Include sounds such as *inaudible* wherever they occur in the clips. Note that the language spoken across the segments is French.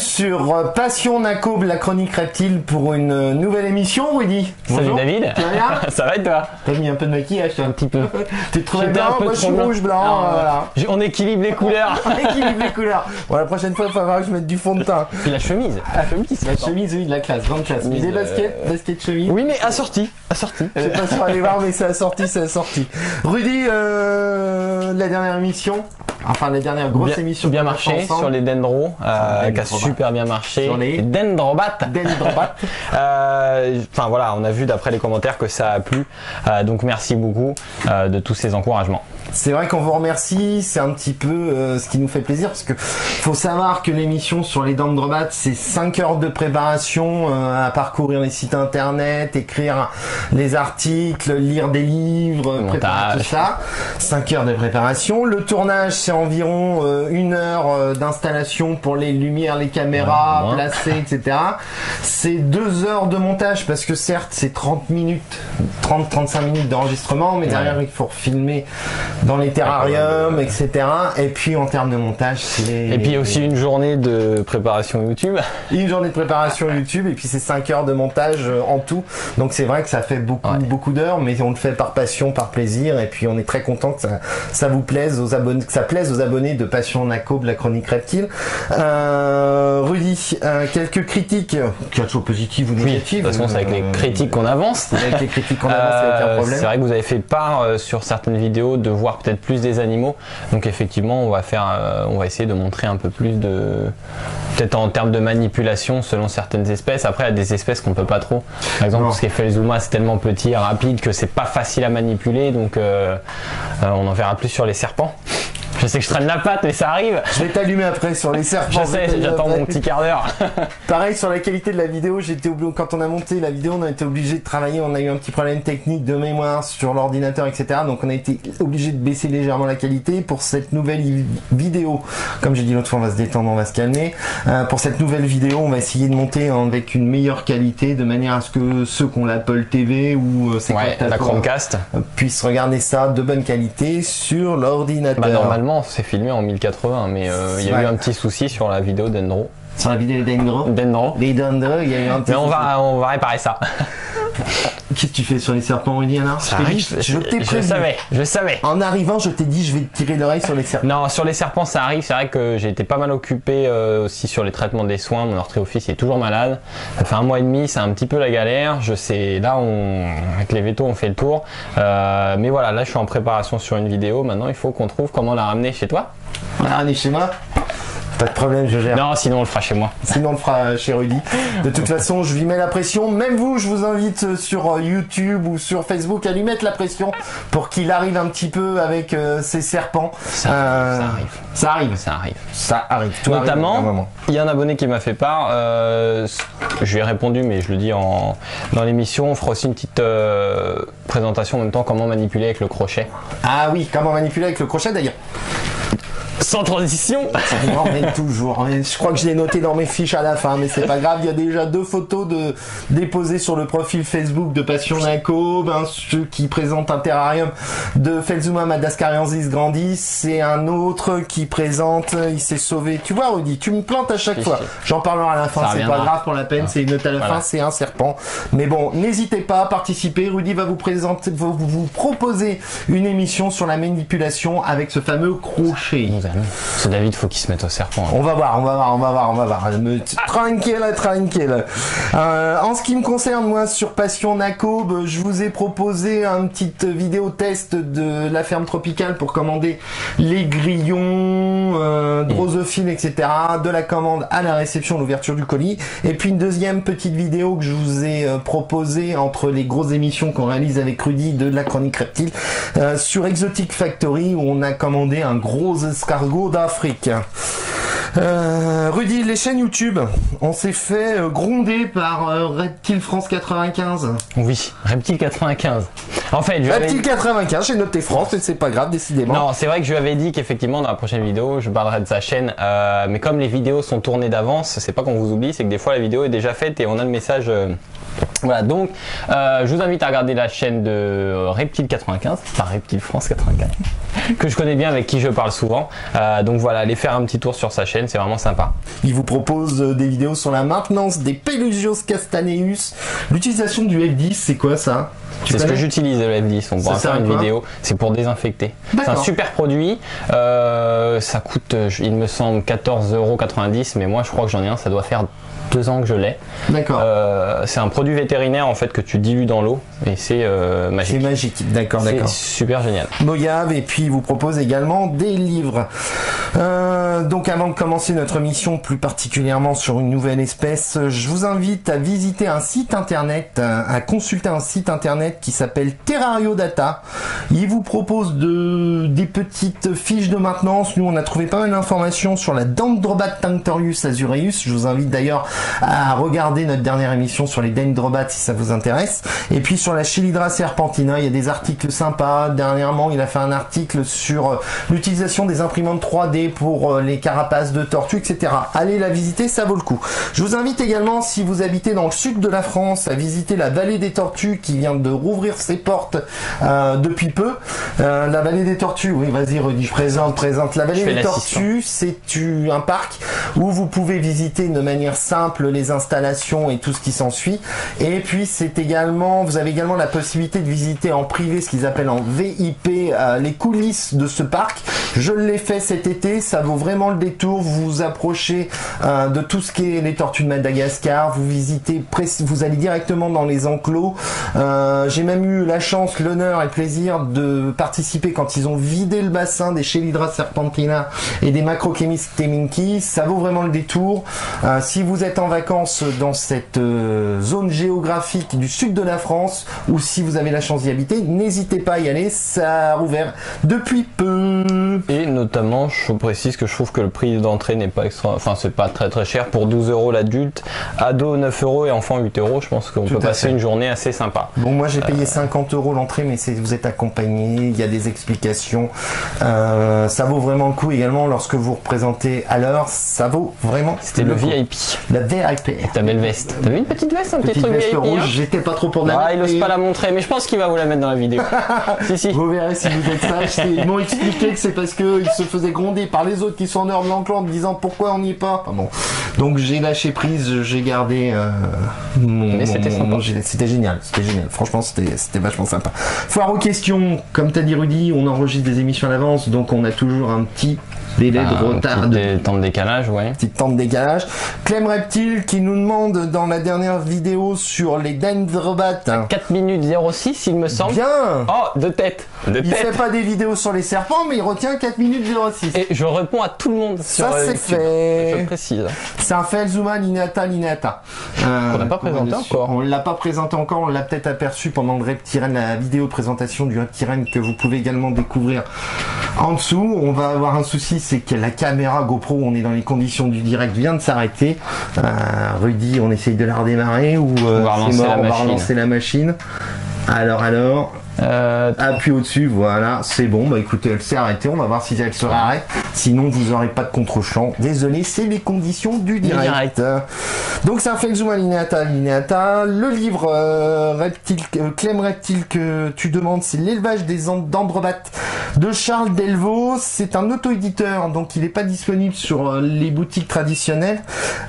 Et sur euh, Passion Nacob, la chronique reptile pour une euh, nouvelle émission, Rudy. Salut Bonjour. David. Vas bien *laughs* Ça va et toi T'as mis un peu de maquillage, toi Un petit peu. *laughs* Tu te trouvais J'étais bien un peu Moi je suis trop blanc. rouge, blanc, euh, voilà. *laughs* On équilibre les couleurs. On équilibre les couleurs. Bon, la prochaine fois, il falloir que je mette du fond de teint. Puis la chemise. La chemise. La chemise, oui, de la classe, grande classe. Mais des baskets, euh, baskets chemise. Oui, mais assorti. Assorti. Je sais pas si on va aller voir, mais c'est assorti, c'est assorti. Rudy, euh, la dernière émission, enfin la dernière grosse bien, émission bien marché ensemble. sur les dendros, euh, qui a. super bien marché. Dendrobates. Dendrobat. *laughs* Euh, Enfin voilà, on a vu d'après les commentaires que ça a plu. Euh, donc merci beaucoup euh, de tous ces encouragements. C'est vrai qu'on vous remercie, c'est un petit peu euh, ce qui nous fait plaisir parce que faut savoir que l'émission sur les dents de Drobat, c'est 5 heures de préparation euh, à parcourir les sites internet, écrire les articles, lire des livres, préparer tout ça. 5 heures de préparation. Le tournage, c'est environ euh, une heure d'installation pour les lumières, les caméras, Ouais, placées, etc. C'est 2 heures de montage parce que certes, c'est 30 minutes, 30-35 minutes d'enregistrement, mais derrière, il faut filmer dans les terrariums, etc. Et puis en termes de montage, c'est Et puis aussi une journée de préparation YouTube. *laughs* une journée de préparation YouTube et puis c'est 5 heures de montage euh, en tout. Donc c'est vrai que ça fait beaucoup Ouais. beaucoup d'heures, mais on le fait par passion, par plaisir et puis on est très content que ça, ça vous plaise aux abonnés, que ça plaise aux abonnés de Passion Naco, de la chronique reptile. Euh, Rudy, euh, quelques critiques, qu'elles soient positives ou Oui, de négatives. toute façon, c'est avec les critiques qu'on avance. Avec les critiques qu'on avance, c'est aucun problème. c'est vrai que vous avez fait part euh, sur certaines vidéos de voir peut-être plus des animaux. Donc effectivement, on va faire, euh, on va essayer de montrer un peu plus de, peut-être en termes de manipulation selon certaines espèces. Après, il y a des espèces qu'on peut pas trop. Par exemple, Non. ce qui est Felzuma, c'est tellement petit et rapide que c'est pas facile à manipuler. Donc euh, euh, on en verra plus sur les serpents. Je sais que je traîne la patte, mais ça arrive. Je vais t'allumer après sur les serpents. Je sais, j'attends mon petit quart d'heure. *laughs* Pareil sur la qualité de la vidéo, j'étais obligé quand on a monté la vidéo, on a été obligé de travailler, on a eu un petit problème technique de mémoire sur l'ordinateur, etc. Donc on a été obligé de baisser légèrement la qualité pour cette nouvelle vidéo. Comme j'ai dit l'autre fois, on va se détendre, on va se calmer. Euh, pour cette nouvelle vidéo, on va essayer de monter avec une meilleure qualité, de manière à ce que ceux qui ont l'Apple TV ou euh, Ouais, la Chromecast. euh, puissent regarder ça de bonne qualité sur l'ordinateur. Bah, normalement, c'est filmé en 1080, mais euh, il y a Ouais. eu un petit souci sur la vidéo d'Endro. Sur la vidéo des Dendro. Dendro. Les Dendro, il y a eu un petit Mais on va, on va réparer ça. *laughs* Qu'est-ce que tu fais sur les serpents, Indiana Je t'ai dit, je t'ai je savais, je savais. En arrivant, je t'ai dit, je vais te tirer l'oreille sur les serpents. Non, sur les serpents, ça arrive. C'est vrai que j'ai été pas mal occupé euh, aussi sur les traitements des soins. Mon orthophile est toujours malade. Ça fait un mois et demi, c'est un petit peu la galère. Je sais, là, on, avec les vétos, on fait le tour. Euh, mais voilà, là, je suis en préparation sur une vidéo. Maintenant, il faut qu'on trouve comment la ramener chez toi. On est chez moi Pas de problème, je gère. Non, sinon, on le fera chez moi. Sinon, on le fera chez Rudy. De toute *laughs* façon, je lui mets la pression. Même vous, je vous invite sur euh, YouTube ou sur Facebook à lui mettre la pression pour qu'il arrive un petit peu avec euh, ses serpents. Ça, Euh, ça arrive. Ça arrive. Ça arrive. Ça arrive. Tout Notamment, il y a un abonné qui m'a fait part. euh, je lui ai répondu, mais je le dis en, dans l'émission. On fera aussi une petite présentation en même temps comment manipuler avec le crochet. Ah oui, comment manipuler avec le crochet d'ailleurs Sans transition. Toujours. Mais Je crois que je l'ai noté dans mes fiches à la fin, mais c'est pas grave. Il y a déjà deux photos de déposées sur le profil Facebook de Passion Naco. Ben, ceux qui présentent un terrarium de Felzuma madagascariensis grandis. C'est un autre qui présente. Il s'est sauvé. Tu vois, Rudy, tu me plantes à chaque fois. J'en parlerai à la fin. C'est pas grave pour la peine. C'est une note à la Voilà. fin. C'est un serpent. Mais bon, n'hésitez pas à participer. Rudy va vous présenter, va vous, vous proposer une émission sur la manipulation avec ce fameux crochet. Amis. Ce David, faut qu'il se mette au serpent. hein. On va voir, on va voir, on va voir, on va voir. Me- Tranquille, tranquille. Euh, en ce qui me concerne, moi, sur Passion Nacob, je vous ai proposé une petite vidéo test de la ferme tropicale pour commander les grillons, euh, drosophiles, etc. De la commande à la réception, l'ouverture du colis. Et puis une deuxième petite vidéo que je vous ai euh, proposée entre les grosses émissions qu'on réalise avec Rudy de la chronique reptile euh, sur Exotic Factory où on a commandé un gros escargot d'Afrique. Euh, Rudy, les chaînes YouTube, on s'est fait euh, gronder par euh, Reptile France 95. Oui, Reptile 95. En fait, je avais- Reptile 95, j'ai noté France, mais c'est pas grave, décidément. Non, c'est vrai que je lui avais dit qu'effectivement dans la prochaine vidéo, je parlerai de sa chaîne. euh, mais comme les vidéos sont tournées d'avance, c'est pas qu'on vous oublie, c'est que des fois la vidéo est déjà faite et on a le message. euh, voilà, donc euh, je vous invite à regarder la chaîne de euh, Reptile 95, pas Reptile France 95, *laughs* que je connais bien, avec qui je parle souvent. Euh, donc voilà, allez faire un petit tour sur sa chaîne c'est vraiment sympa. Il vous propose euh, des vidéos sur la maintenance des Pelusios castaneus. L'utilisation du F10, c'est quoi ça? C'est ce que j'utilise le F10, on pourra faire une vidéo, c'est pour désinfecter. C'est un super produit, euh, ça coûte, il me semble, 14,90€, mais moi je crois que j'en ai un, ça doit faire deux ans que je l'ai. D'accord. Euh, c'est un produit vétérinaire en fait que tu dilues dans l'eau et c'est euh, c'est magique. magique, d'accord, C'est d'accord. super génial. Mojave et puis il vous propose également des livres. Euh, donc avant de commencer notre mission plus particulièrement sur une nouvelle espèce, je vous invite à visiter un site internet, à consulter un site internet qui s'appelle Terrario Data. Il vous propose de, des petites fiches de maintenance. Nous on a trouvé pas mal d'informations sur la Dendrobat Tanctorius azureus. Je vous invite d'ailleurs à regarder notre dernière émission sur les Dendrobats si ça vous intéresse. Et puis sur la Chelidra serpentina, il y a des articles sympas. Dernièrement, il a fait un article sur euh, l'utilisation des imprimantes 3D pour euh, les carapaces de tortues, etc. Allez la visiter, ça vaut le coup. Je vous invite également, si vous habitez dans le sud de la France, à visiter la vallée des tortues qui vient de rouvrir ses portes euh, depuis peu. Euh, la vallée des tortues, oui, vas-y Rudy, je présente, présente. La vallée des tortues, c'est un parc où vous pouvez visiter de manière simple les installations et tout ce qui s'ensuit. Et puis c'est également, vous avez également la possibilité de visiter en privé ce qu'ils appellent en VIP euh, les coulisses de ce parc. Je l'ai fait cet été, ça vaut vraiment le détour. Vous vous approchez de tout ce qui est les tortues de Madagascar. Vous visitez, vous allez directement dans les enclos. Euh, J'ai même eu la chance, l'honneur et le plaisir de participer quand ils ont vidé le bassin des Chelidra serpentina et des Macrochemis teminki. Ça vaut vraiment le détour. Euh, si vous êtes en vacances dans cette euh, zone géographique du sud de la France ou si vous avez la chance d'y habiter, n'hésitez pas à y aller. Ça a rouvert depuis peu. Et notamment, je précise que je trouve que le prix d'entrée n'est pas extra, enfin c'est pas très très cher pour 12 euros l'adulte, ado 9 euros et enfant 8 euros. Je pense qu'on peut passer fait. une journée assez sympa. Bon, moi j'ai payé 50 euros l'entrée, mais c'est vous êtes accompagné, il y a des explications. Euh, ça vaut vraiment le coup également lorsque vous représentez à l'heure. Ça vaut vraiment. C'était le. VIP. La VIP. Ta belle veste. T'as vu une petite veste, un petit Petite truc veste VIP rouge, hein j'étais pas trop pour la Ah, il ose mais pas la montrer, mais je pense qu'il va vous la mettre dans la vidéo. *laughs* si, si. Vous verrez si vous êtes sage. Ils m'ont expliqué que c'est parce qu'ils se faisaient gronder par les autres qui sont en heure de l'enclos en me disant pourquoi on n'y est pas. Enfin bon. Donc j'ai lâché prise, j'ai gardé euh, mon. Mais c'était sympa. C'était génial, c'était génial. Franchement, c'était vachement sympa. Foire aux questions. Comme t'as dit Rudy, on enregistre des émissions à l'avance, donc on a toujours un petit délai de Un retard. petit de temps de décalage, ouais. petite temps de décalage. Clem Reptile qui nous demande dans la dernière vidéo sur les dendrobats. 4 minutes 06, il me semble. Bien Oh, de tête. De Il fait tête. pas des vidéos sur les serpents, mais il retient 4 minutes 06. Et je réponds à tout le monde sur Ça, euh, c'est fait. Je précise. C'est un Felzuma Lineata Lineata. Euh, On n'a pas présenté encore. On l'a pas présenté encore, on l'a peut-être aperçu pendant le Reptiren, la vidéo présentation du Reptiren que vous pouvez également découvrir en dessous. On va avoir un souci, c'est que la caméra GoPro, on est dans les conditions du direct, vient de s'arrêter. Euh, Rudy, on essaye de la redémarrer ou euh, On va c'est relancer mort, la on va relancer la machine. Alors alors, Euh, Appuie au-dessus, voilà, c'est bon. Bah écoutez, elle s'est arrêtée. On va voir si elle se réarrête. Sinon, vous aurez pas de contre-champ. Désolé, c'est les conditions du direct. direct. Donc, ça fait Zuma Lineata Lineata. Le livre euh, reptile, euh, Clem Reptile que tu demandes, c'est l'élevage des dendrobates de Charles Delvaux. C'est un auto-éditeur, donc il n'est pas disponible sur euh, les boutiques traditionnelles.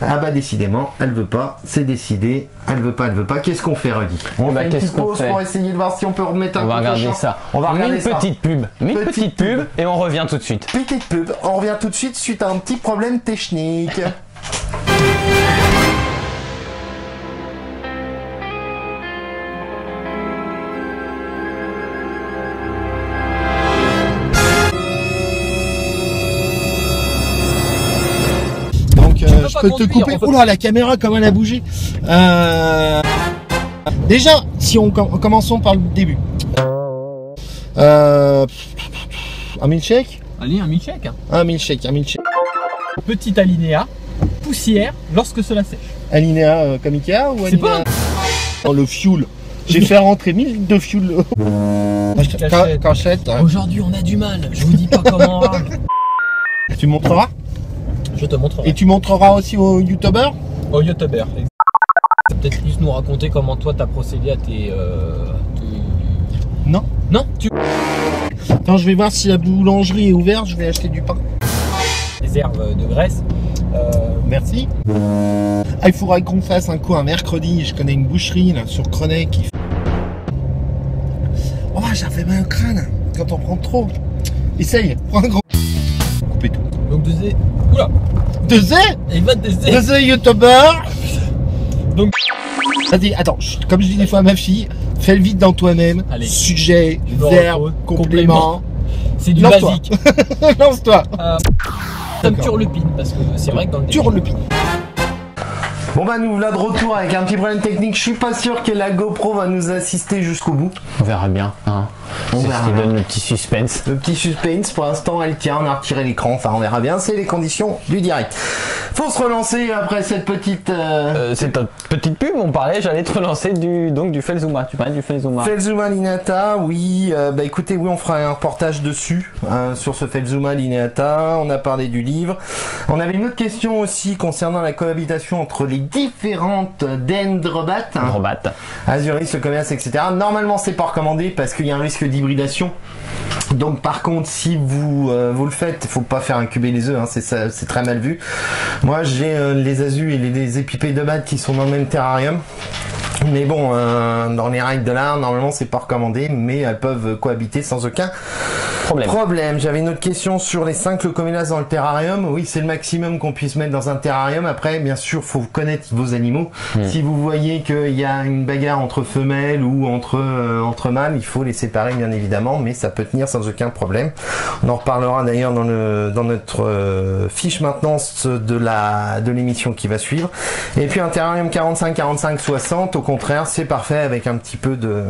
Ah bah décidément, elle veut pas. C'est décidé. Elle veut pas, elle veut pas. Qu'est-ce qu'on fait, Rudy On bah, fait une qu'est-ce petite qu'on fait pour essayer de voir si on peut remettre un on va coup de regarder ça. On va regarder une ça. petite pub. Une Petite petite pub. pub et on revient tout de suite. Petite pub, on revient tout de suite suite à un petit problème technique. *laughs* Peux te couper. peut- Oula la caméra comment elle a bougé. Euh, Déjà, si on com- commençons par le début. Euh... Un milkshake? Allez, un milkshake. hein. Un milkshake, un milkshake. Petit alinéa, poussière lorsque cela sèche. Alinéa euh, comme Ikea ou C'est pas alinéa... Oh, le fuel. J'ai fait rentrer 1000 litres de fuel. *laughs* Cachette. Ca- Cachette. hein. Aujourd'hui, on a du mal. Je vous dis pas comment. *laughs* Tu montreras? Je te montrerai. Et tu montreras aussi aux youtubeurs Au youtubeur. C'est peut-être plus nous raconter comment toi t'as procédé à tes. euh, tes- Non. Non, tu. Attends, je vais voir si la boulangerie est ouverte, je vais acheter du pain. réserves de graisse. Euh, Merci. Ah, il faudrait qu'on fasse un coup un mercredi. Je connais une boucherie là, sur Crenay qui. Oh, ça fait mal au crâne quand on prend trop. Essaye, prends un gros. Coupez tout. Donc deux Oula Deux Il va te tester Deux œufs youtubeur Donc- Vas-y, attends, comme je dis des fois à ma fille, fais le vide dans toi-même. Allez. Sujet, verbe, complément. C'est du basique. *laughs* Lance-toi. Euh, ça me turlupine parce que c'est vrai que dans le Tur le pin. Bon bah nous voilà de retour avec un petit problème technique. Je suis pas sûr que la GoPro va nous assister jusqu'au bout. On verra bien. Hein. On C'est ce verra qui bien. donne le petit suspense. Le petit suspense, pour l'instant, elle tient, on a retiré l'écran, enfin on verra bien, c'est les conditions du direct. Faut se relancer après cette petite... Euh... Euh, petite pub, on parlait, j'allais te relancer du, donc, du Felzuma. Tu parlais du Felzuma. Felzuma Linata, oui, euh, bah écoutez, oui, on fera un reportage dessus, hein, sur ce Felzuma Linata, on a parlé du livre. On avait une autre question aussi concernant la cohabitation entre les différentes dendrobates, hein. Azuris, le commerce, etc. Normalement, c'est pas recommandé parce qu'il y a un risque d'hybridation. Donc, par contre, si vous euh, vous le faites, faut pas faire incuber les œufs, hein, c'est très mal vu. Moi, j'ai euh, les azus et les, les épipées de batte qui sont dans le même terrarium. Mais bon, euh, dans les règles de l'art, normalement, c'est pas recommandé, mais elles peuvent cohabiter sans aucun Problème. Problème, j'avais une autre question sur les 5 leucomélas dans le terrarium. Oui, c'est le maximum qu'on puisse mettre dans un terrarium. Après, bien sûr, faut connaître vos animaux. Si vous voyez qu'il y a une bagarre entre femelles ou entre euh, entre mâles, il faut les séparer bien évidemment, mais ça peut tenir sans aucun problème. On en reparlera d'ailleurs dans le dans notre euh, fiche maintenance de la de l'émission qui va suivre. Et puis un terrarium 45 45 60 au contraire, c'est parfait avec un petit peu de,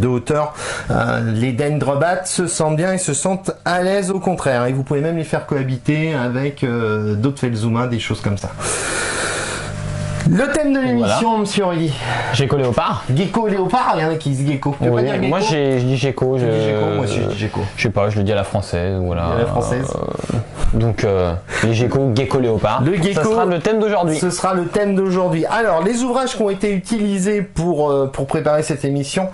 de hauteur. Euh, les dendrobates se sentent bien et se sentent à l'aise au contraire. Et vous pouvez même les faire cohabiter avec euh, d'autres Felzuma, des choses comme ça. Le thème de l'émission, monsieur Rudy. Gecko léopard. Gecko léopard, il y en a qui disent gecko. Pas dire moi j'ai- je dis gecko. Je, moi aussi je dis gecko. je sais pas, je le dis à la française. Voilà. À la française. Euh, donc euh, les geckos, gecko léopard. Le Ça gecko, sera le thème d'aujourd'hui. Ce sera le thème d'aujourd'hui. Alors, les ouvrages qui ont été utilisés pour, euh, pour préparer cette émission,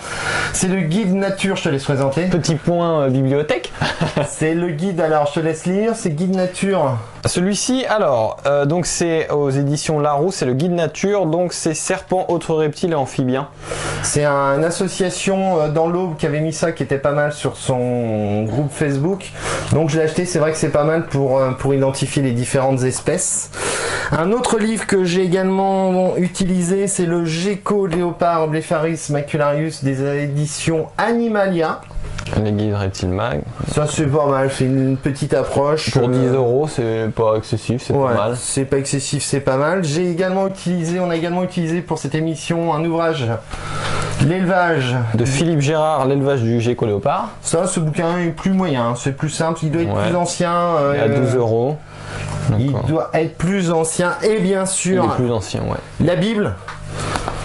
c'est le guide nature, je te laisse présenter. Petit point euh, bibliothèque. *laughs* C'est le guide, alors je te laisse lire, c'est guide nature. Celui-ci, alors, donc c'est aux éditions Larousse, c'est le guide nature, donc c'est serpents, autres reptiles et amphibiens. C'est un- une association euh, dans l'Aube qui avait mis ça, qui était pas mal sur son groupe Facebook. Donc je l'ai acheté, c'est vrai que c'est pas mal pour, euh, pour identifier les différentes espèces. Un autre livre que j'ai également utilisé, c'est le Gecko Léopard Blepharis Macularius des éditions Animalia. Les guides reptiles mag. Ça c'est pas mal, c'est une petite approche. Pour Euh, 10 euros, c'est pas excessif, c'est Ouais, pas mal. c'est pas excessif, c'est pas mal. J'ai également utilisé, on a également utilisé pour cette émission un ouvrage, l'élevage. De Philippe Gérard, l'élevage du gecko léopard, Ça, ce bouquin est plus moyen, c'est plus simple, il doit être Ouais. plus ancien. euh, et à 12 euros. Il doit être plus ancien et bien Il sûr est plus ancien, ouais. la Bible.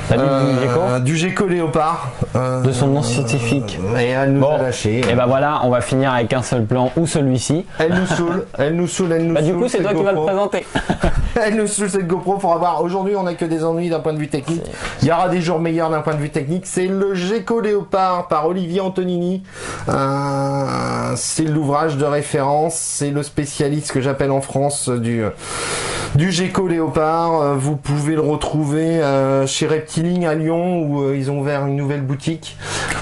La Bible du euh, gecko du gecko léopard. euh, De son nom scientifique. Et elle nous Bon. a lâché. Et ben voilà, on va finir avec un seul plan ou celui-ci. Elle nous saoule, elle nous saoule, elle nous Bah saoule. du coup, c'est toi qui vas le présenter. *laughs* Elle nous saoule cette GoPro pour avoir. Aujourd'hui, on a que des ennuis d'un point de vue technique. Il y aura des jours meilleurs d'un point de vue technique. C'est le Gecko Léopard par Olivier Antonini. Euh, c'est l'ouvrage de référence. C'est le spécialiste que j'appelle en France du du Gecko Léopard. Euh, Vous pouvez le retrouver euh, chez Reptiling à Lyon où euh, ils ont ouvert une nouvelle boutique.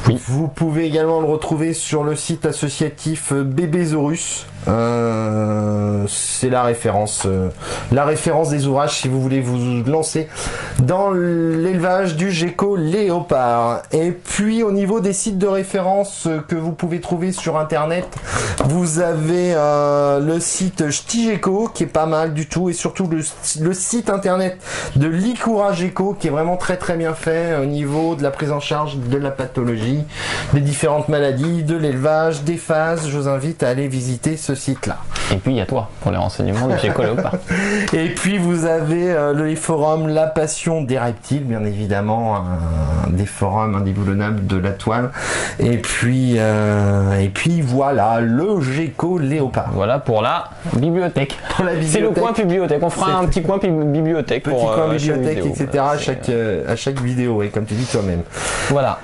Oui. Vous pouvez également le retrouver sur le site associatif euh, Bébésaurus. Euh, c'est la référence, euh, la référence des ouvrages si vous voulez vous lancer dans l'élevage du gecko léopard. Et puis au niveau des sites de référence que vous pouvez trouver sur internet, vous avez euh, le site Ch'ti-Gecko qui est pas mal du tout et surtout le, le site internet de l'Ikura Gecko qui est vraiment très très bien fait au niveau de la prise en charge de la pathologie, des différentes maladies, de l'élevage, des phases. Je vous invite à aller visiter ce site-là. Et puis il y a toi pour les renseignements du gecko léopard. Et puis vous avez euh, le forum La Passion des Reptiles, bien évidemment, un des forums indéboulonnables de la toile. Et puis, euh, et puis voilà, le gecko léopard. Voilà pour la bibliothèque. Pour la C'est le bibliothèque. coin bibliothèque. On fera un petit coin bibliothèque Petit pour coin euh, bibliothèque, etc. À chaque, euh, à chaque vidéo, et comme tu dis toi-même. Voilà.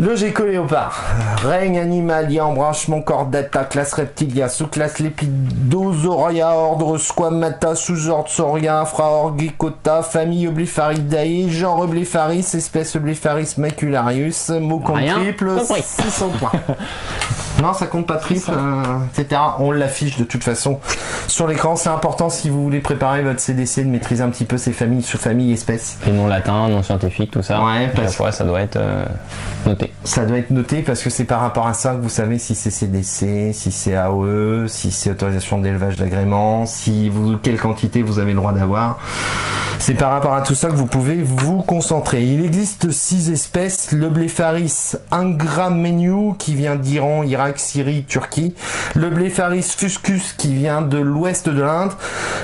Le gecko léopard. Règne animalier, embranchement chordata, classe reptilia, sous-classe Lepidosauria, ordre Squamata, sous-ordre Sauria, infraordre Gecota, famille Oblifaridae, genre Oblifaris, espèce Oblifaris macularius, mot compte Rien triple, compris. 600 points. Non, ça compte pas triple, euh, etc. On l'affiche de toute façon sur l'écran. C'est important si vous voulez préparer votre CDC de maîtriser un petit peu ces familles, sous-familles, espèces. Les noms latins, noms scientifiques, tout ça. Ouais, parce- chaque fois, ça doit être euh, noté. Ça doit être noté parce que c'est par rapport à ça que vous savez si c'est CDC, si c'est AOE, si c'est autorisation d'élevage d'agrément, si vous quelle quantité vous avez le droit d'avoir. C'est par rapport à tout ça que vous pouvez vous concentrer. Il existe six espèces. Le Blepharis ingrameniu qui vient d'Iran, Irak, Syrie, Turquie, le Blepharis fuscus qui vient de l'ouest de l'Inde,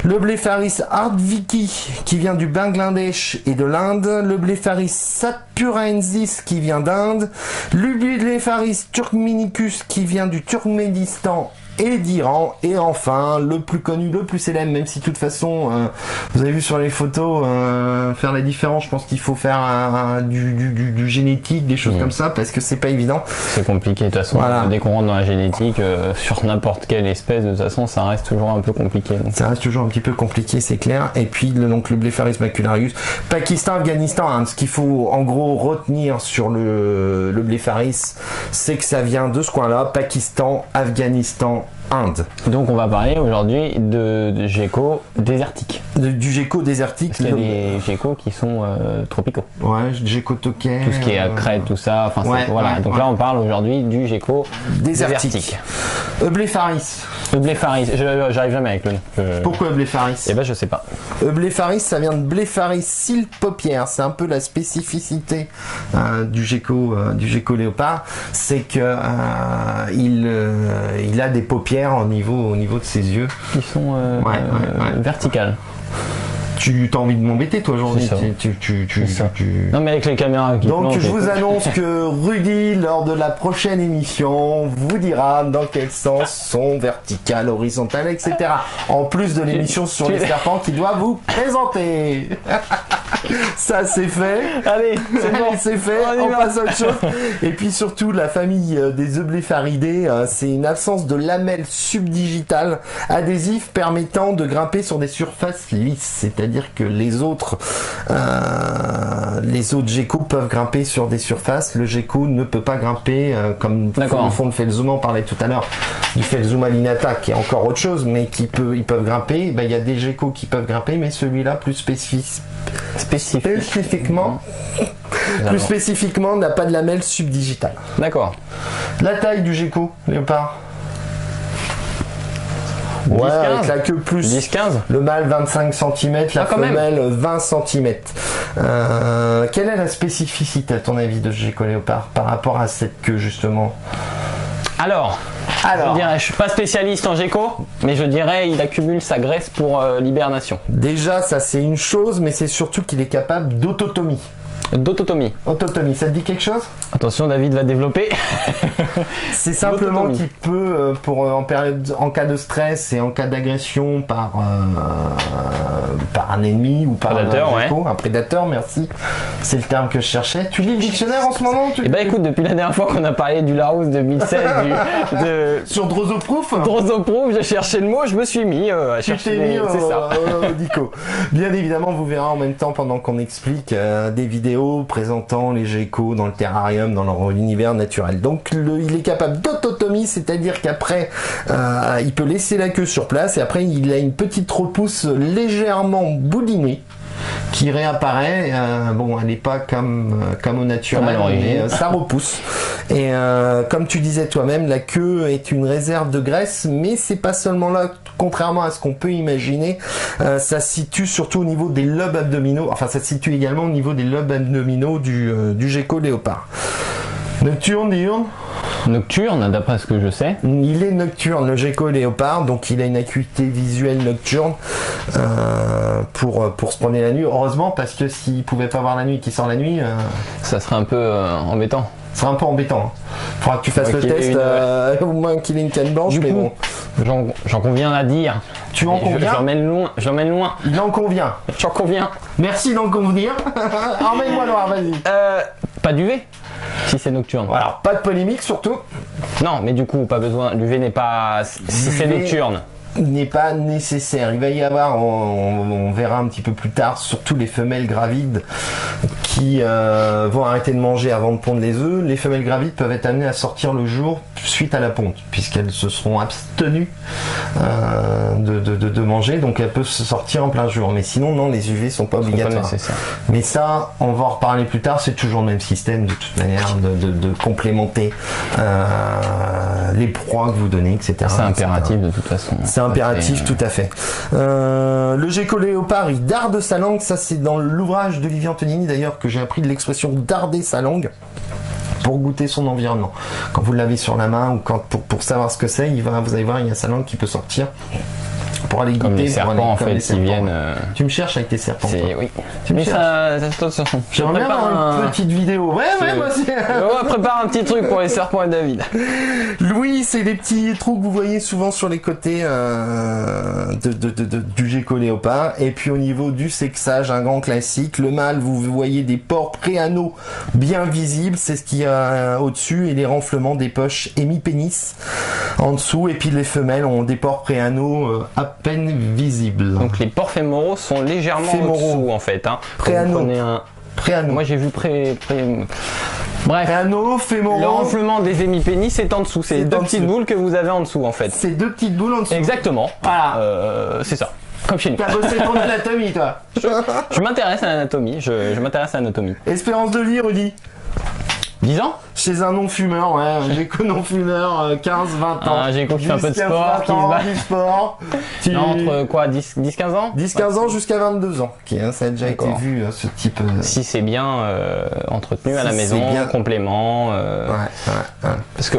le Blepharis ardviki qui vient du Bangladesh et de l'Inde, le Blepharis sapurensis qui vient d'Inde, le Blepharis turkmenicus qui vient du Turkménistan et d'Iran et enfin le plus connu, le plus célèbre, même si de toute façon euh, vous avez vu sur les photos euh, faire la différence, je pense qu'il faut faire un- un- du, du- du- du génétique, des choses Mhm. comme ça parce que c'est pas évident. C'est compliqué de toute façon. Voilà. Dès qu'on rentre dans la génétique, euh, sur n'importe quelle espèce, de toute façon, ça reste toujours un peu compliqué. donc. Ça reste toujours un petit peu compliqué, c'est clair. Et puis le, donc le Blepharis macularius, Pakistan, Afghanistan. hein. ce qu'il faut en gros retenir sur le, le Blepharis, c'est que ça vient de ce coin-là, Pakistan, Afghanistan, Inde. Donc, on va parler aujourd'hui de, de geckos désertiques. De- du gecko désertique. Parce qu'il y a le- des geckos qui sont euh, tropicaux. Ouais, gecko toquet. Tout ce qui est à euh, crête, tout ça. Enfin, c'est- ouais, voilà. ouais, Donc ouais. là, on parle aujourd'hui du gecko Désertique. désertique. Eublepharis. Le blépharis. Je- J'arrive jamais avec le nom. Je- Pourquoi Eublepharis Eh ben, je sais pas. Eublepharis, ça vient de Blepharis paupières. C'est un peu la spécificité euh, du gecko, euh, du gecko léopard, c'est que euh, il, euh, il a des paupières au niveau, au niveau de ses yeux. Ils sont euh, Ouais, verticales. Tu as envie de m'embêter toi aujourd'hui tu, tu, tu, Non, mais avec les caméras qui Donc plantent je vous annonce *laughs* que Rudy, lors de la prochaine émission, vous dira dans quel sens sont verticales, horizontales, etc. En plus de l'émission sur les serpents qu'il doit vous présenter. *laughs* Ça c'est fait. Allez, c'est bon. C'est fait, On on, passe à autre chose. Et puis surtout, la famille euh, des Eublepharidés, euh, c'est une absence de lamelles subdigitales adhésives permettant de grimper sur des surfaces lisses. C'est-à-dire que les autres, euh, les autres geckos peuvent grimper sur des surfaces. Le gecko ne peut pas grimper euh, comme le fond de Felzoum, on parlait tout à l'heure du Felzoum alinata, qui est encore autre chose, mais qui peut, ils peuvent grimper. Ben, Il y a des geckos qui peuvent grimper, mais celui-là plus spécifique, Spécifique. spécifiquement, plus spécifiquement, n'a pas de lamelle subdigitale. D'accord. La taille du gecko, léopard? 10, Ouais, 15. avec la queue plus. 10-15 Le mâle 25 cm, la Ah, femelle 20 cm. Euh, quelle est la spécificité à ton avis de ce gecko léopard par rapport à cette queue justement? Alors, Alors. je dirais, je suis pas spécialiste en gecko, mais je dirais il accumule sa graisse pour euh, l'hibernation. Déjà, ça c'est une chose, mais c'est surtout qu'il est capable d'autotomie. D'autotomie. Autotomie, ça te dit quelque chose? Attention, David va développer. *laughs* C'est simplement qu'il peut, euh, pour euh, en période, en cas de stress et en cas d'agression par euh, par un ennemi ou par Prédateur, un, gecko, un prédateur, merci. C'est le terme que je cherchais. Tu lis le dictionnaire en ce moment tu... Et bah écoute, depuis la dernière fois qu'on a parlé du Larousse 2016, du, *laughs* de Sur Drosoproof Drosoproof, j'ai cherché le mot, je me suis mis euh, à chercher. mis les- au, C'est ça. au- au dico. Bien évidemment, vous verrez en même temps pendant qu'on explique euh, des vidéos présentant les geckos dans le terrarium, dans leur univers naturel. Donc, le- il est capable d'autotomie, c'est-à-dire qu'après, euh, il peut laisser la queue sur place et après, il a une petite repousse légèrement boudinée qui réapparaît. euh, bon, elle n'est pas comme euh, comme au naturel, mais euh, ça repousse. Et euh, comme tu disais toi-même, la queue est une réserve de graisse, mais c'est pas seulement là. Contrairement à ce qu'on peut imaginer, euh, ça se situe surtout au niveau des lobes abdominaux. Enfin, ça se situe également au niveau des lobes abdominaux du euh, du gecko léopard. Nocturne, diurne Nocturne, d'après ce que je sais. il est nocturne, le gecko léopard, donc il a une acuité visuelle nocturne euh, pour, pour se promener la nuit. Heureusement, parce que s'il pouvait pas voir la nuit qu'il sort la nuit, euh, Ça serait un peu euh, emmêtant. Ce serait un peu embêtant. Faudra que tu fasses le test, une- euh, *laughs* au moins qu'il ait une canne blanche, Du mais coup, bon. J'en conviens à dire. Tu en conviens J'emmène loin. J'emmène loin. Il en convient. J'en conviens. Merci d'en convenir. *laughs* Emmène-moi Noir, vas-y. Euh, pas d'UV. Si c'est nocturne. Alors, pas de polémique surtout. Non, mais du coup, pas besoin. L'UV n'est pas. Si c'est nocturne. N'est pas nécessaire. Il va y avoir, on, on verra un petit peu plus tard, surtout les femelles gravides qui euh, vont arrêter de manger avant de pondre les œufs. Les femelles gravides peuvent être amenées à sortir le jour suite à la ponte, puisqu'elles se seront abstenues euh, de, de- manger, donc elles peuvent se sortir en plein jour. Mais sinon, non, les UV sont pas obligatoires. Mais ça, on va en reparler plus tard. C'est toujours le même système de toute manière de, de- complémenter euh, les proies que vous donnez, etc. C'est impératif de toute façon. Impératif, tout à fait. Euh, le gecko léopard, il darde sa langue. Ça, c'est dans l'ouvrage d'Olivier Antonini, d'ailleurs, que j'ai appris de l'expression darder sa langue pour goûter son environnement. Quand vous l'avez sur la main ou quand pour, pour savoir ce que c'est, il va, vous allez voir, il y a sa langue qui peut sortir pour aller Comme goûter. les serpents en fait qui serpents, viennent. euh, Tu me cherches avec tes serpents. oui. Tu me Mais cherches. ça, J'aimerais bien une un- petite vidéo. Ouais, ouais, C'est- moi aussi. *laughs* On prépare un petit truc pour les serpents et David. Louis, c'est les petits trous que vous voyez souvent sur les côtés euh, de, de- de- de- du gecko léopard. Et puis au niveau du sexage, un grand classique. Le mâle, vous voyez des pores préanaux bien visibles. C'est ce qu'il y a euh, au-dessus. Et les renflements des poches hémipénis en dessous. Et puis les femelles ont des pores préanaux euh, à peine visibles. Donc les porcs fémoraux sont légèrement Fémoraux. en dessous en fait. Hein. Prenez un... Moi j'ai vu pré... pré... Bref. Préanaux, fémoraux. Le renflement des hémipénis c'est en dessous. C'est deux petites boules que vous avez en dessous en fait. C'est deux petites boules en dessous. Exactement. Voilà. Euh, c'est ça. Comme chez nous. T'as bossé ton *laughs* anatomie, toi. Je m'intéresse à l'anatomie. Je, je m'intéresse à l'anatomie. Espérance de vie, Rudy. 10 ans Chez un non-fumeur, ouais, *laughs* un géco non-fumeur, euh, 15-20 ans. Un géco qui fait un peu de 10, sport, 15, qui se 20 bat. du sport. *laughs* Tu- Non, entre quoi 10-15 ans 10-15 ans jusqu'à 22 ans. Ok, hein, ça a déjà été vu, euh, ce type. euh, Si c'est bien euh, entretenu à la maison, bien- complément. euh, Ouais, ouais, ouais. Parce que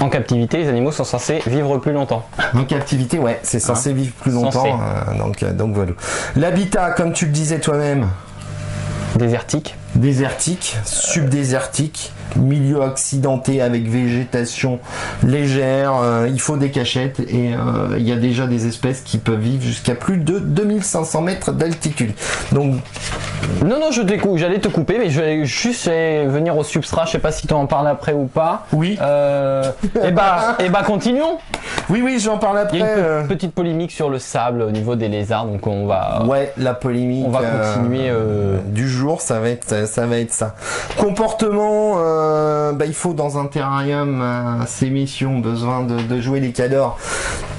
en captivité, les animaux sont censés vivre plus longtemps. En captivité, ouais, c'est censé vivre plus longtemps. Euh, euh, donc voilà. L'habitat, comme tu le disais toi-même, Désertique. Désertique, subdésertique, milieu accidenté avec végétation légère, euh, il faut des cachettes et euh, il y a déjà des espèces qui peuvent vivre jusqu'à plus de 2500 mètres d'altitude. Donc Non, non, je te j'allais te couper, mais je vais juste venir au substrat. Je sais pas si tu en parles après ou pas. oui, Euh, *laughs* et bah, et bah, continuons. oui, oui, j'en parle Il y a après. une pe- petite polémique sur le sable au niveau des lézards, donc on va. Ouais, la polémique. On va continuer, du jour, ça va être, ça va être ça. Comportement, euh, bah, il faut dans un terrarium, euh, ces missions besoin de, jouer les cadors.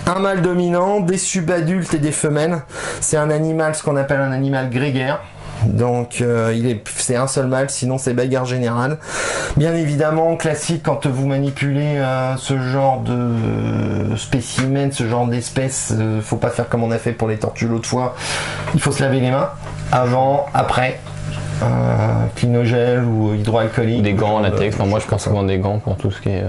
Un mâle dominant, des subadultes et des femelles. C'est un animal, ce qu'on appelle un animal grégaire. Donc euh, est, c'est un seul mâle, sinon c'est bagarre générale. Bien évidemment, classique quand vous manipulez euh, ce genre de euh, spécimen, ce genre d'espèce, euh, faut pas faire comme on a fait pour les tortues l'autre fois. Il faut se laver les mains avant, après. Euh, clinogel ou hydroalcoolique. Des gants en Euh, latex. Enfin, moi, je pense souvent des gants pour tout ce qui est.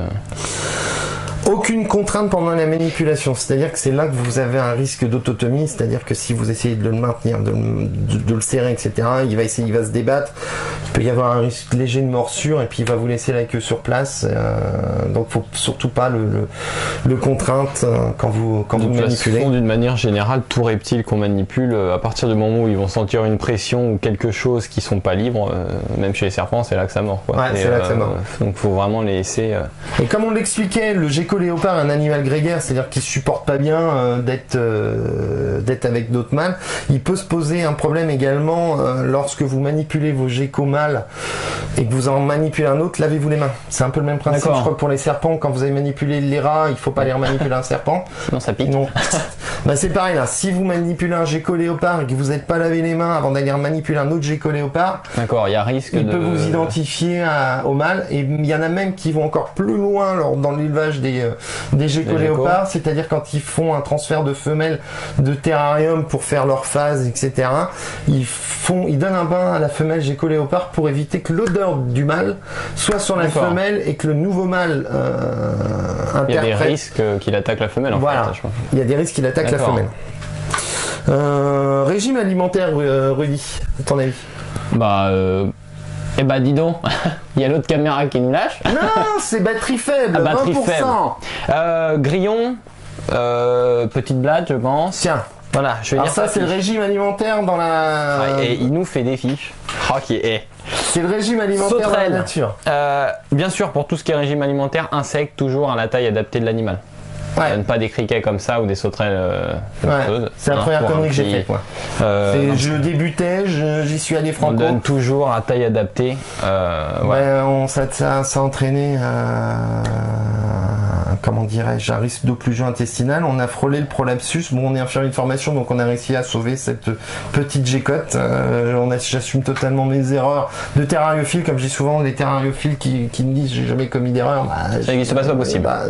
Aucune contrainte pendant la manipulation, c'est-à-dire que c'est là que vous avez un risque d'autotomie, c'est-à-dire que si vous essayez de le maintenir, de, le- de- de le serrer, etc., il va essayer, il va se débattre, il peut y avoir un risque léger de morsure et puis il va vous laisser la queue sur place, euh, donc faut surtout pas le, le, le contrainte euh, quand vous quand vous toute manipulez. d'une manière générale, tout reptile qu'on manipule, euh, à partir du moment où ils vont sentir une pression ou quelque chose qui sont pas libres, euh, même chez les serpents, c'est là que ça mord. Quoi. Ouais, c'est là que ça mord. Donc, faut vraiment les laisser. Et comme on l'expliquait, le léopard est un animal grégaire, c'est-à-dire qu'il supporte pas bien euh, d'être euh, d'être avec d'autres mâles. Il peut se poser un problème également euh, lorsque vous manipulez vos geckos mâles et que vous en manipulez un autre, lavez-vous les mains. C'est un peu le même principe, je crois que pour les serpents, quand vous avez manipulé les rats, il faut pas les remanipuler un serpent. Non, ça pique. Non. *laughs* bah c'est pareil là, si vous manipulez un gecko léopard et que vous n'êtes pas lavé les mains avant d'aller manipuler un autre gecko léopard, D'accord, il y a risque il de. peut vous identifier à- au mâle et il y en a même qui vont encore plus loin lors- dans l'élevage des, euh, des geckos geckos. léopards, c'est-à-dire quand ils font un transfert de femelles de terrarium pour faire leur phase, etc. Ils font, ils donnent un bain à la femelle gecko léopard pour éviter que l'odeur du mâle soit sur la femelle et que le nouveau mâle euh, Il y a des risques qu'il attaque la femelle en Voilà. fait. je. Il y a des risques qu'il attaque la femelle. Euh, régime alimentaire, euh, Rudy, à ton avis Bah, euh... eh bah, dis donc, *laughs* il y a l'autre caméra qui nous lâche. Non, c'est batterie faible, Ah, batterie 20%. faible. Euh, grillon, euh, petite blague, je pense. Tiens, Voilà, je vais alors lire ça c'est le régime alimentaire dans la... Ah, et il nous fait des fiches. Oh, qui est. C'est le régime alimentaire de la nature. Euh, bien sûr, pour tout ce qui est régime alimentaire, insectes, toujours à la taille adaptée de l'animal. Ouais. Pas des criquets comme ça ou des sauterelles euh, Ouais, c'est la Hein, première connerie que j'ai faite. Euh, je débutais, j'y suis allé on franco. donne toujours à taille adaptée. Euh, ouais. Ouais, on ça, ça, ça a entraîné à comment dirais-je un risque d'occlusion intestinale. On a frôlé le prolapsus. Bon, on est infirmier de formation, donc on a réussi à sauver cette petite gécotte. Euh, on a- J'assume totalement mes erreurs de terrariophile, comme je dis souvent, les terrariophiles qui, qui me disent j'ai jamais commis d'erreur. Bah, Ça n'existe pas, c'est pas possible. bah,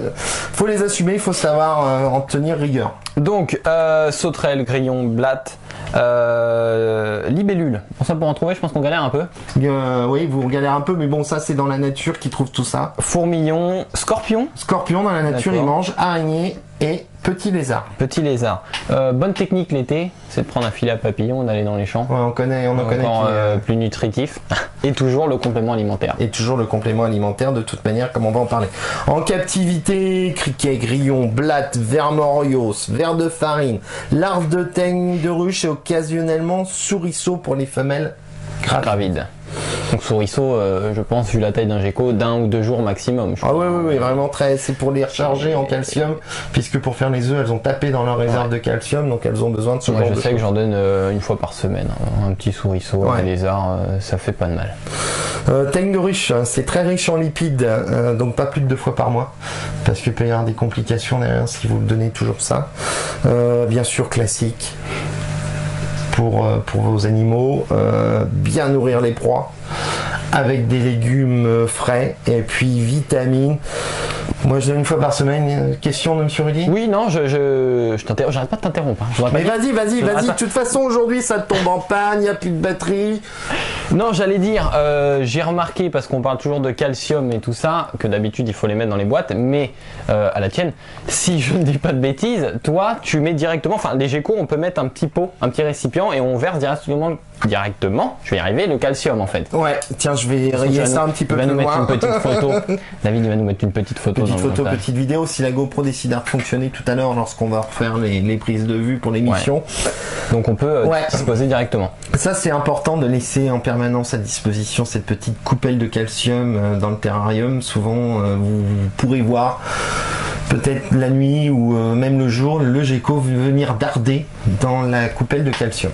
faut les assumer, il faut savoir euh, en tenir rigueur. Donc, euh, sauterelle, grillon, blatte, euh, libellule. Pour ça, pour en trouver, je pense qu'on galère un peu. Euh, oui, vous galérez un peu, mais bon, ça c'est dans la nature qui trouve tout ça. Fourmillon, scorpion, Scorpion dans la nature, il mange araignée et petit lézard. petit lézard. Euh, bonne technique l'été, c'est de prendre un filet à papillon, d'aller dans les champs. Ouais, on connaît, on en connaît Encore euh, euh, plus nutritif. *laughs* Et toujours le complément alimentaire. et toujours le complément alimentaire de toute manière comme on va en parler. En captivité, criquet, grillon, blatte, vermorios, ver de farine, larve de teigne de ruche et occasionnellement souriceau pour les femelles gravides. Gravide. Donc souriceau, euh, je pense, vu la taille d'un gecko, d'un ou deux jours maximum. je Ah oui, oui, oui, vraiment très. C'est pour les recharger en calcium, puisque pour faire les œufs, elles ont tapé dans leur réserve de calcium, donc elles ont besoin de ce Moi, genre je de sais que j'en donne euh, une fois par semaine. hein. Un petit souriceau, Ouais. un lézard, euh, ça fait pas de mal. Euh, de ruche, hein, c'est très riche en lipides, euh, donc pas plus de deux fois par mois, parce qu'il peut y avoir des complications derrière si vous donnez toujours ça. Euh, bien sûr, classique pour, euh, pour vos animaux, euh, bien nourrir les proies avec des légumes euh, frais et puis vitamines. Moi, je donne une fois par semaine. Une question de Monsieur Rudy Oui, non, je, je, je t'interromps, j'arrête pas de t'interrompre. hein. Mais vas-y, vas-y, vas-y. De toute façon, aujourd'hui, ça tombe en panne, il n'y a plus de batterie. Non, j'allais dire, euh, j'ai remarqué, parce qu'on parle toujours de calcium et tout ça, que d'habitude il faut les mettre dans les boîtes, mais euh, à la tienne, si je ne dis pas de bêtises, toi tu mets directement, enfin les geckos on peut mettre un petit pot, un petit récipient et on verse directement, directement, je vais y arriver, le calcium en fait. Ouais, tiens, je vais rayer ça nous- un petit peu il va plus nous mettre loin. une petite photo. *laughs* David il va nous mettre une petite photo Petite dans photo, petite vidéo. Si la GoPro décide de fonctionner tout à l'heure lorsqu'on va refaire les, les prises de vue pour l'émission. Donc on peut euh, Ouais. disposer directement. Ça, c'est important de laisser en permanence à disposition cette petite coupelle de calcium euh, dans le terrarium. Souvent, euh, vous, vous pourrez voir peut-être la nuit ou euh, même le jour le gecko venir darder dans la coupelle de calcium.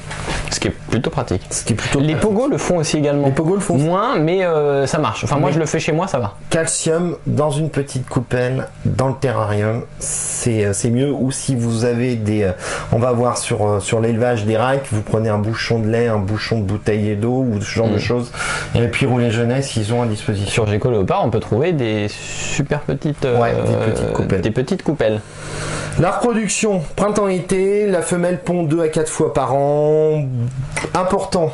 Ce qui est plutôt pratique. Ce qui est plutôt Les pogos le font aussi également. Les pogos le font. Moins, mais euh, ça marche. Enfin, moi je le fais chez moi, ça va. calcium dans une petite coupelle dans le terrarium c'est euh, mieux ou si vous avez des euh, on va voir sur sur l'élevage des racks vous prenez un bouchon de lait un bouchon de bouteille d'eau ou ce genre Mm. de choses et puis rouler jeunesse ils ont à disposition Sur Gecko Léopard, on peut trouver des super petites, euh, Ouais, des petites coupelles. des petites coupelles. la reproduction printemps-été la femelle pond 2 à 4 fois par an important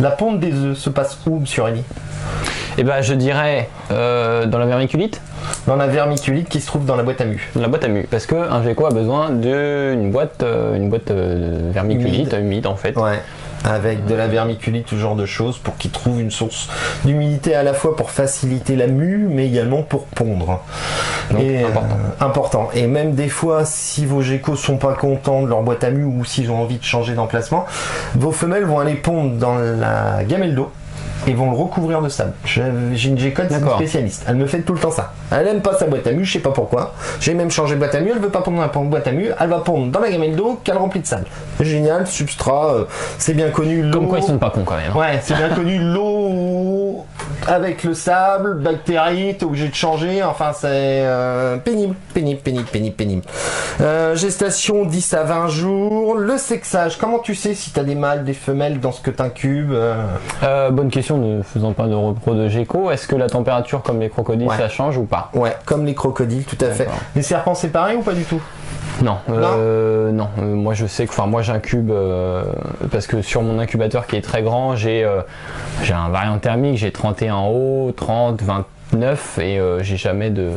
la ponte des œufs se passe où sur Ellie Et ben, je dirais euh, dans la vermiculite, dans la vermiculite qui se trouve dans la boîte à mu dans la boîte à mu, parce que un gecko a besoin d'une boîte, euh, une boîte euh, vermiculite Humide. humide. en fait. Ouais. Avec de la vermiculite, ce genre de choses, pour qu'ils trouvent une source d'humidité à la fois pour faciliter la mue, mais également pour pondre. Donc, Et, important. euh, important. Et même des fois, si vos geckos sont pas contents de leur boîte à mue ou s'ils ont envie de changer d'emplacement, vos femelles vont aller pondre dans la gamelle d'eau et vont le recouvrir de sable. J'ai une gécotte, c'est une spécialiste. Elle me fait tout le temps ça. Elle aime pas sa boîte à mue, je sais pas pourquoi. J'ai même changé de boîte à mue, elle veut pas pondre dans la boîte à mue, elle va pondre dans la gamelle d'eau qu'elle remplit de sable. Génial, substrat, euh, c'est bien connu. Comme quoi, ils sont pas cons quand même. hein. Ouais, c'est bien connu, l'eau avec le sable, bactéries, t'es obligé de changer, enfin c'est euh, pénible, pénible, pénible, pénible, pénible. Euh, gestation 10 à 20 jours, le sexage, comment tu sais si t'as des mâles, des femelles dans ce que t'incubes euh, Euh, bonne question, ne faisant pas de repro de gecko. Est-ce que la température, comme les crocodiles, Ouais. ça change ou pas? Ouais, comme les crocodiles, tout à fait. Les serpents c'est pareil ou pas du tout? Non, euh, non. Euh, moi je sais que, enfin moi j'incube euh, parce que sur mon incubateur qui est très grand, j'ai euh, j'ai un variant thermique, j'ai 31 en haut, 30, 20, neuf et euh, j'ai jamais de.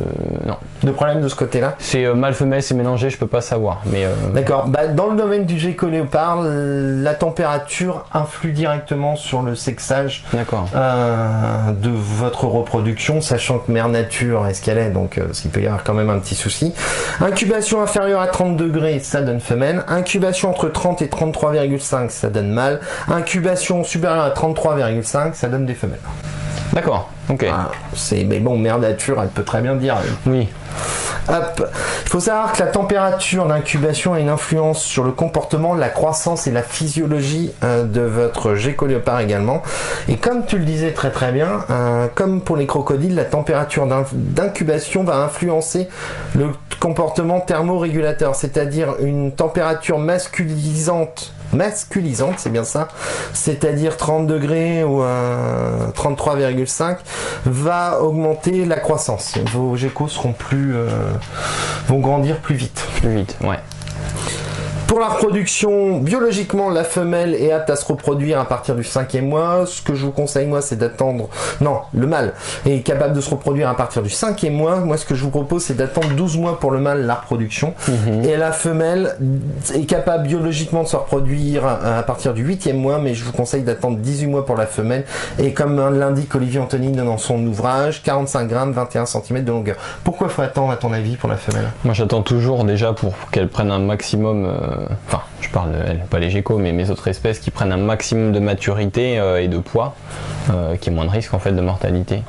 Non. De problème de ce côté-là C'est euh, mâle femelle, c'est mélangé, je peux pas savoir. Mais euh, D'accord. Bah, dans le domaine du gecko léopard, la température influe directement sur le sexage d'accord. de votre reproduction, sachant que mère nature est ce qu'elle est, donc euh, il peut y avoir quand même un petit souci. Incubation inférieure à 30 degrés, ça donne femelle. Incubation entre 30 et 33,5, ça donne mâle. Incubation supérieure à 33,5, ça donne des femelles. D'accord. Ok. Ah, c'est mais bon, mère nature, elle peut très bien dire. elle. Oui. Hop. Il faut savoir que la température d'incubation a une influence sur le comportement, la croissance et la physiologie euh, de votre gécoléopard également. Et comme tu le disais très très bien, euh, comme pour les crocodiles, la température d'in- d'incubation va influencer le comportement thermorégulateur, c'est-à-dire une température masculisante masculisante, c'est bien ça, c'est-à-dire 30 degrés ou euh, 33,5, va augmenter la croissance. Vos geckos seront plus, euh, vont grandir plus vite. Plus vite. Ouais. Pour la reproduction, biologiquement, la femelle est apte à se reproduire à partir du cinquième mois. Ce que je vous conseille, moi, c'est d'attendre... Non, le mâle est capable de se reproduire à partir du cinquième mois. Moi, ce que je vous propose, c'est d'attendre 12 mois pour le mâle, la reproduction. Et la femelle est capable biologiquement de se reproduire à partir du huitième mois, mais je vous conseille d'attendre 18 mois pour la femelle. Et comme l'indique Olivier Anthony dans son ouvrage, 45 grammes, 21 cm de longueur. Pourquoi faut attendre, à ton avis, pour la femelle? Moi, j'attends toujours déjà pour qu'elles prennent un maximum. Euh, Enfin, je parle de elles, pas les geckos, mais mes autres espèces qui prennent un maximum de maturité euh, et de poids, euh, qui est moins de risque en fait de mortalité.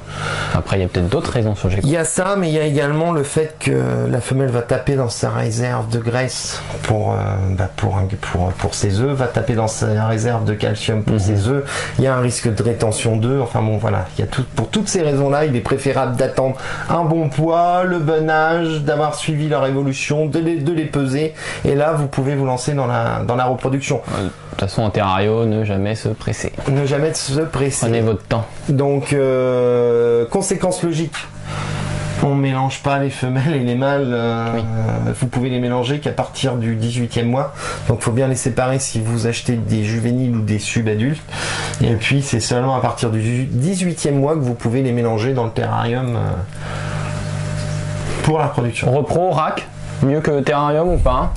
Après, il y a peut-être d'autres raisons sur le gecko. Il y a ça, mais il y a également le fait que la femelle va taper dans sa réserve de graisse pour, euh, bah, pour, pour, pour ses œufs, va taper dans sa réserve de calcium pour ses œufs. Il y a un risque de rétention d'œufs. Enfin bon, voilà. Il y a tout, pour toutes ces raisons-là, il est préférable d'attendre un bon poids, le bon âge, d'avoir suivi leur évolution, de les, de les peser. Et là, vous pouvez vous lancer dans la, dans la reproduction. De toute façon, en terrario, ne jamais se presser. Ne jamais se presser. Prenez votre temps. Donc, euh, conséquence logique. On mélange pas les femelles et les mâles. euh, Oui. Vous pouvez les mélanger qu'à partir du 18e mois. Donc, faut bien les séparer si vous achetez des juvéniles ou des subadultes. Et puis, c'est seulement à partir du 18e mois que vous pouvez les mélanger dans le terrarium euh, pour la production. Repro, rack, mieux que terrarium ou pas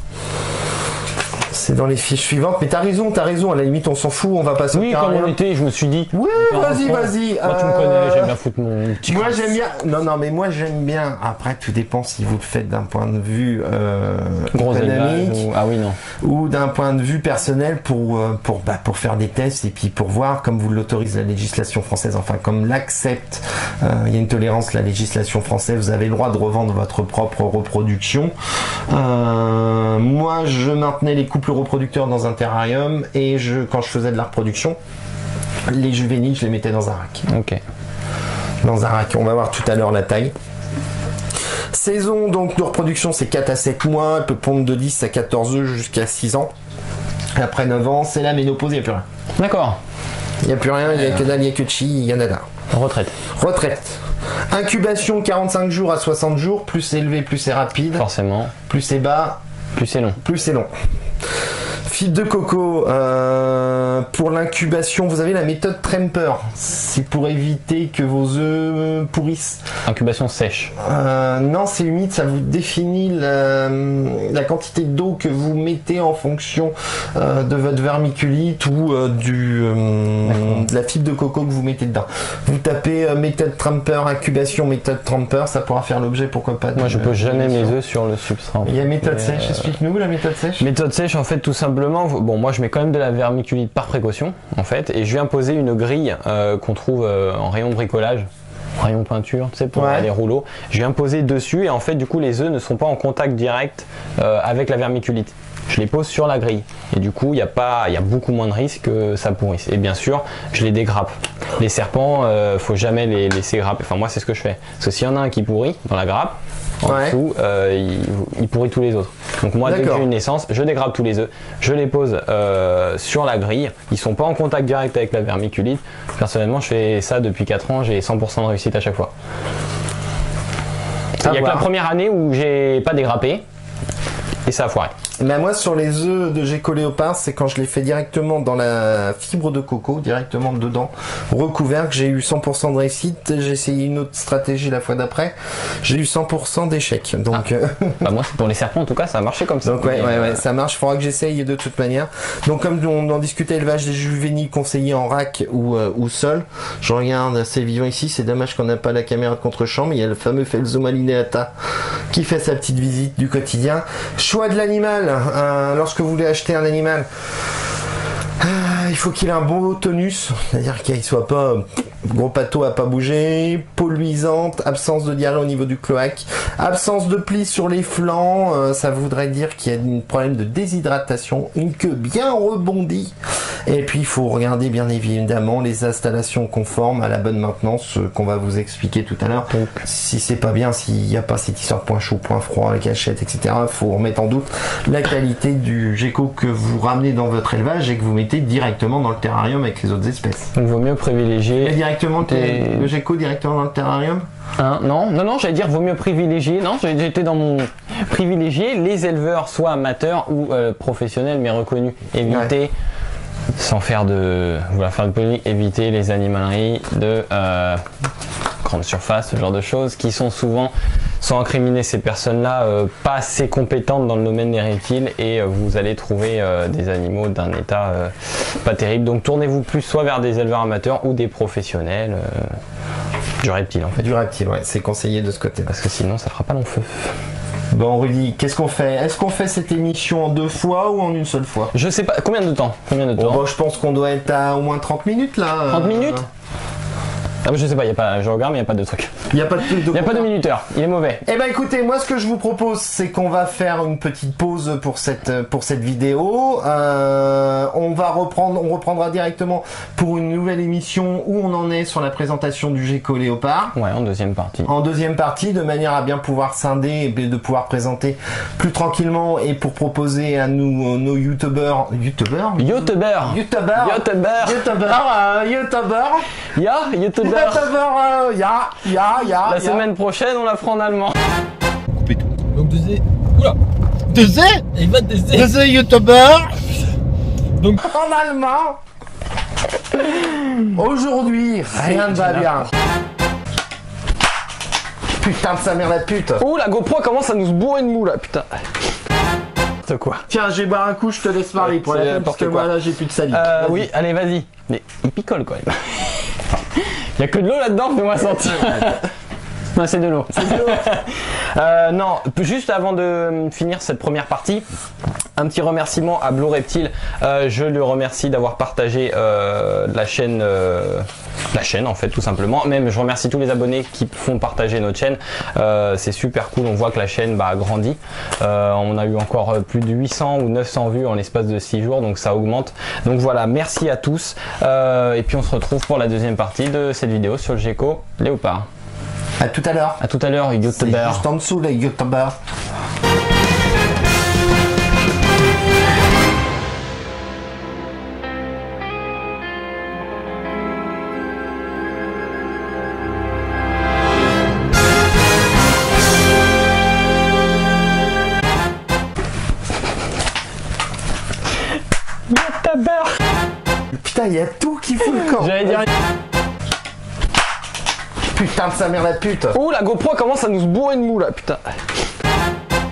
C'est dans les fiches suivantes. Mais t'as raison, t'as raison. À la limite, on s'en fout. On va passer au Oui, comme on était, je me suis dit. Oui, vas-y, vas-y. Moi, tu me euh, connais, j'aime bien foutre mon petit Moi j'aime bien. Non non mais moi j'aime bien. Après tout dépend si vous le faites d'un point de vue euh, Gros économique ou- Ah oui, non. ou d'un point de vue personnel pour euh, pour bah, pour faire des tests et puis pour voir comme vous l'autorise la législation française. Enfin comme l'accepte. euh, Il y a une tolérance la législation française. Vous avez le droit de revendre votre propre reproduction. Euh, moi je maintenais les couples reproducteurs dans un terrarium et je quand je faisais de la reproduction les juvéniles je les mettais dans un rack Ok. dans un rack. On va voir tout à l'heure la taille. Saison donc de reproduction c'est 4 à 7 mois, elle peut pondre de 10 à 14 œufs jusqu'à 6 ans. Après 9 ans, c'est la ménopause, il n'y a plus rien. D'accord. Il n'y a plus rien, il n'y a que dalle, il n'y a que chi, il y a nada. Retraite. Retraite. Incubation 45 jours à 60 jours, plus c'est élevé, plus c'est rapide, Forcément. plus c'est bas, Plus c'est long. plus c'est long. Fil de coco, euh, pour l'incubation, vous avez la méthode Tremper. C'est pour éviter que vos œufs pourrissent. Incubation sèche. Euh, non, c'est humide, ça vous définit la, la quantité d'eau que vous mettez en fonction euh, de votre vermiculite ou du, de la fibre de coco que vous mettez dedans. Vous tapez méthode Tremper, incubation méthode Tremper, ça pourra faire l'objet, pourquoi pas. Moi, je pose jamais mes œufs sur le substrat. Il y a méthode sèche, explique-nous la méthode sèche. Méthode sèche, en fait, tout simplement. Bon, moi, je mets quand même de la vermiculite par précaution, en fait, et je viens poser une grille euh, qu'on trouve euh, en rayon bricolage. Rayon peinture, tu sais, pour Ouais. les rouleaux. Je viens poser dessus et en fait, du coup, les œufs ne sont pas en contact direct euh, avec la vermiculite. Je les pose sur la grille et du coup, il y a pas, il y a beaucoup moins de risques que ça pourrisse. Et bien sûr, je les dégrappe. Les serpents, euh, faut jamais les laisser grapper. Enfin, moi, c'est ce que je fais. Parce que s'il y en a un qui pourrit dans la grappe, en Ouais. dessous, euh, il, il pourrit tous les autres. Donc moi, dès que j'ai une naissance, je dégrappe tous les œufs, je les pose euh, sur la grille. Ils sont pas en contact direct avec la vermiculite. Personnellement, je fais ça depuis 4 ans, j'ai 100% de réussite à chaque fois. Il À y a que la première année où j'ai pas dégrappé et ça a foiré. Mais moi, sur les œufs de Gecko Léopard, c'est quand je les fais directement dans la fibre de coco, directement dedans, recouvert, que j'ai eu 100% de réussite. J'ai essayé une autre stratégie la fois d'après. J'ai eu 100% d'échec. Donc, euh, *laughs* Bah moi, pour les serpents, en tout cas, ça a marché comme ça. donc ouais, Mais, ouais, euh, ouais, ça marche. Faudra que j'essaye de toute manière. Donc comme on en discutait, élevage des juvéniles conseillés en rack ou, euh, ou sol. Je regarde ces vivants ici. C'est dommage qu'on n'a pas la caméra de contre-champ, mais il y a le fameux Felzo Malineata qui fait sa petite visite du quotidien. Choix de l'animal. Lorsque vous voulez acheter un animal, ah, il faut qu'il ait un bon tonus, c'est-à-dire qu'il soit pas gros pâteau à pas bouger, peau luisante, absence de diarrhée au niveau du cloaque, absence de plis sur les flancs, euh, ça voudrait dire qu'il y a un problème de déshydratation, une queue bien rebondie, et puis il faut regarder bien évidemment les installations conformes à la bonne maintenance qu'on va vous expliquer tout à l'heure. Donc. Si c'est pas bien, s'il n'y a pas cette histoire point chaud, point froid, la cachette, etc., faut remettre en doute la qualité du gecko que vous ramenez dans votre élevage et que vous mettez directement dans le terrarium avec les autres espèces. Donc, vaut mieux privilégier. directement Et- le gecko directement dans le terrarium? Hein, non, non, non, j'allais dire vaut mieux privilégier. Non, j'ai- j'étais dans mon privilégier les éleveurs, soit amateurs ou euh, professionnels, mais reconnus. Éviter, sans faire de, faire de éviter les animaleries de euh, grande surface, ce genre de choses, qui sont souvent, sans incriminer ces personnes-là, euh, pas assez compétentes dans le domaine des reptiles, et euh, vous allez trouver des animaux d'un état pas terrible. Donc tournez-vous plus soit vers des éleveurs amateurs ou des professionnels du reptile en fait. Du reptile, ouais, c'est conseillé de ce côté-là. Parce que sinon, ça fera pas long feu. Bon, Rudy, qu'est-ce qu'on fait? Est-ce qu'on fait cette émission en deux fois ou en une seule fois? Je sais pas, combien de temps? Combien de Bon, temps? bah, je pense qu'on doit être à au moins 30 minutes là. 30 euh, minutes? Ah, Je sais pas, y a pas, je regarde, mais il n'y a pas de truc. Il n'y a pas de, Il n'y a pas de minuteur, il est mauvais. Eh ben écoutez, moi ce que je vous propose, c'est qu'on va faire une petite pause pour cette pour cette vidéo. Euh, on va reprendre, on reprendra directement pour une nouvelle émission où on en est sur la présentation du Gecko Léopard. Ouais, en deuxième partie. En deuxième partie, de manière à bien pouvoir scinder et de pouvoir présenter plus tranquillement et pour proposer à nous nos youtubeurs, youtubeurs, Youtubeur youtubeurs, Youtubeur youtubeurs, euh, youtubeurs, Youtubeurs, euh, ya, ya, ya, La ya. semaine prochaine, on la fera en allemand. Couper tout. Donc deux Oula Deuxième, Il va te tester. deuxième youtubeur. Donc en allemand. Aujourd'hui, rien ne va bien. Putain de sa mère la pute. Ouh, la GoPro commence à nous se bourrer de mou là, putain. C'est quoi Tiens, je vais boire un coup, je te laisse parler pour la peine, parce que quoi. moi là j'ai plus de salive. Euh, oui, allez, vas-y. Mais il picole quand même. Il y a que de l'eau là-dedans, fais-moi sentir. *laughs* Non, c'est de l'eau. *laughs* Euh, non, juste avant de finir cette première partie, un petit remerciement à Blue Reptile. Euh, je le remercie d'avoir partagé euh, la chaîne, euh, la chaîne en fait, tout simplement. Même, je remercie tous les abonnés qui font partager notre chaîne. Euh, c'est super cool. On voit que la chaîne bah, grandit. Euh, on a eu encore plus de 800 ou 900 vues en l'espace de 6 jours, donc ça augmente. Donc voilà, merci à tous. Euh, et puis on se retrouve pour la deuxième partie de cette vidéo sur le gecko léopard. À tout à l'heure. À tout à l'heure, C'est youtubeur. juste en dessous les youtubeurs. Youtubeur. Putain, il y a tout qui fout le camp. J'allais dire. Putain de sa mère la pute. Ouh, la GoPro commence à nous bourrer de mou là, putain.